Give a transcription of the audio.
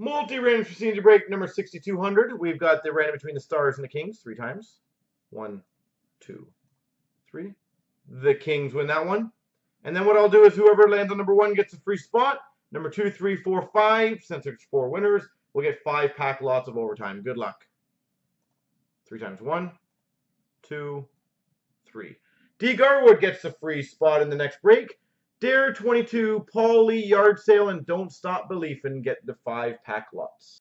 Multi-random procedure break number 6200. We've got the random between the stars and the kings three times. One, two, three. The kings win that one. And then what I'll do is whoever lands on number one gets a free spot. Number two, three, four, five. Since there's four winners, we'll get five pack lots of overtime. Good luck. Three times. One, two, three. D. Garwood gets a free spot in the next break. Dare 22, Paul Lee Yard Sale, and Don't Stop Belief and get the five pack lots.